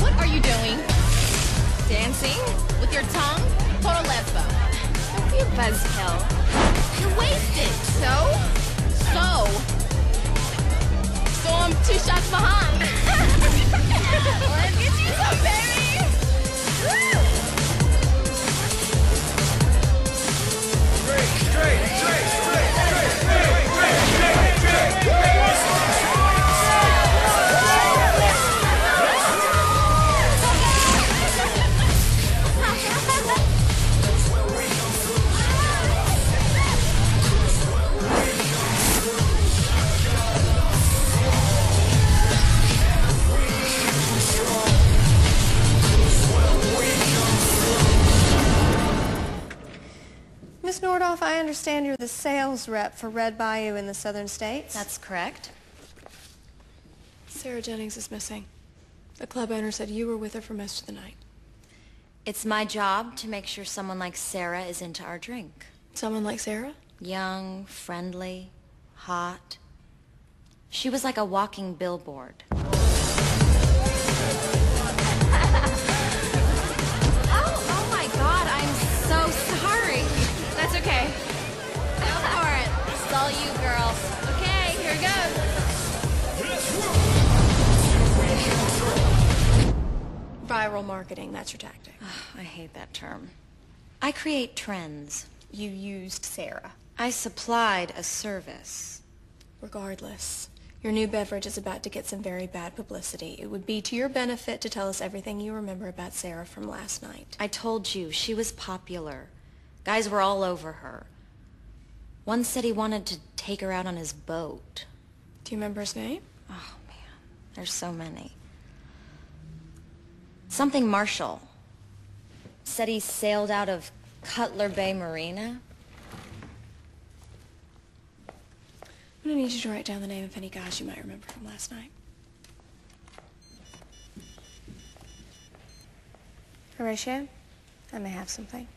What are you doing? Dancing? With your tongue? Total lesbo. Don't be a buzzkill. You're wasted. So? So? So I'm two shots behind. Miss Nordoff, I understand you're the sales rep for Red Bayou in the southern states. That's correct. Sarah Jennings is missing. The club owner said you were with her for most of the night. It's my job to make sure someone like Sarah is into our drink. Someone like Sarah? Young, friendly, hot. She was like a walking billboard. Viral marketing, that's your tactic. Ah, I hate that term. I create trends. You used Sarah. I supplied a service. Regardless, your new beverage is about to get some very bad publicity. It would be to your benefit to tell us everything you remember about Sarah from last night. I told you, she was popular. Guys were all over her. One said he wanted to take her out on his boat. Do you remember his name? Oh, man. There's so many. Something Marshall. Said he sailed out of Cutler Bay Marina. I'm gonna need you to write down the name of any guys you might remember from last night. Horatio, I may have something.